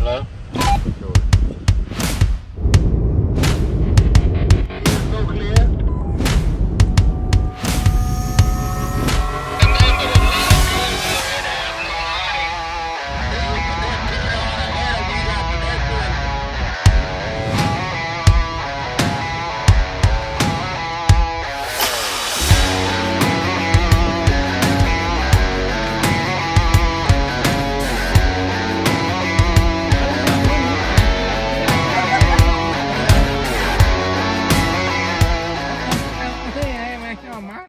Hello? man. Come on.